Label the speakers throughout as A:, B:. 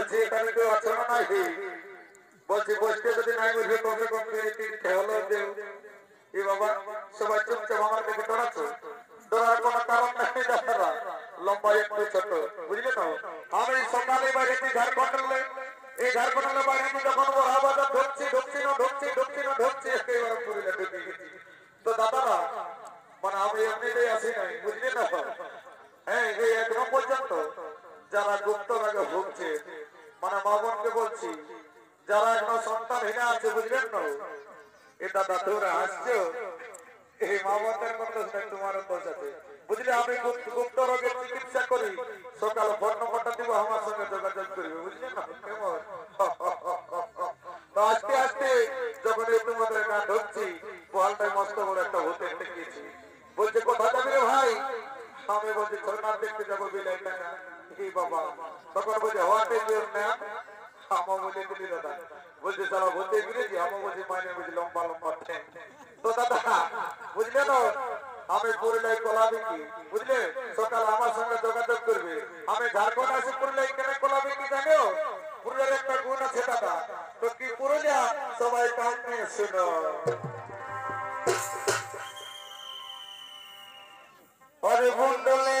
A: এখানে কেউ আছো না নাকি বলছি, বসতে যদি নাই বুঝবে কমে কম করে তিনটে হলো দেব এ বাবা, সবাই চুপচাপ আমার দিকে দৌড়াচ্ছ? দৌড়ার কোনো কারণ নাই দাদারা। লম্বা একটু ছোট, বুঝলে তো? আমি সকালে বাইরে ঝাড়খন্ড এই ঝাড়খন্ডের বাইরে যখন বড় বাজার ঢুকছি ঢুকছি না ঢুকছি ঢুকছি না ঢুকছি একেবারে পুরুলিয়া ঢুকে গেছি তো দাদারা মানে আমি এমনিতেই আসি নাই বুঝলি না হ্যাঁ এই এখনও পর্যন্ত যারা গুপ্ত রাগে ভুগছে মানে মা বলছি, যারা এখনও সন্তান হিনা আছে, বুঝলেন না এ দাদা তোরা এই মা কোনো তোমার আছে বুঝলে, আমি গুপ্ত রোগের চিকিৎসা করি, সকাল ফোন নম্বরটা দিব, আমার সঙ্গে যোগাযোগ করবে, বুঝলে না? আস্তে আস্তে যখন এই তোমাদের গান ঢুকছি বলটাই মস্ত বড় একটা হতে ঠেকিয়েছি বলছে কোথা যাবি ভাই? আমি বলছি সোনার দেখতে যাব বিলাই টাকা। বাবা। তখন বলছে ইউর নেম? আমা বলে দিলি দাদা বলছে সারা বলতে গিয়েছি আমা বলছি মাইনে বুঝি লম্বা লম্বা ঠ্যাং তো দাদা বুঝলে না আমি পুরুলাই কলা বিকি বুঝলে সকাল আমার সঙ্গে যোগাযোগ করবে আমি ঝাড়খন্ড আসি পুরুলাই কেন কলা বিকি জানো পুরুলিয়ার একটা গুণ আছে দাদা তো কি পুরুলিয়া সবাই কান নিয়ে শুনো
B: ওরে মন্ডলে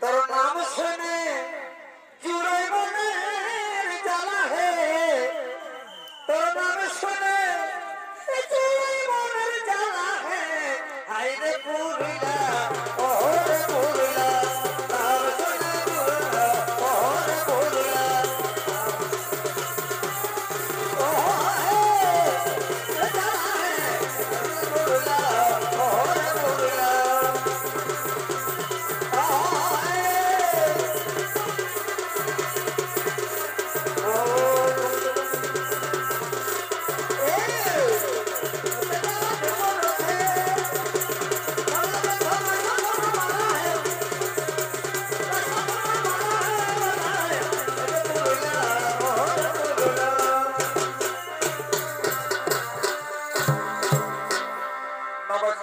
B: তোর নাম শুনে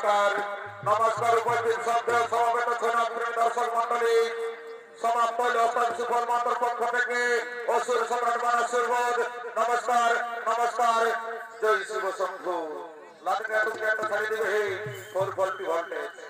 A: নমস্কার। নমস্কার, উপস্থিত সভ্য সমাবেত সোনাপ্রিয় দর্শক মন্ডলী সমাপ্ত লোকাল সুফল মন্ত্র পক্ষ থেকে অসুর সম্রাট মানসুর বোধ নমস্কার নমস্কার। জয় শিব শম্ভু। লাটকে একটা ছাড়ি দিবে হে। Four forty voltage.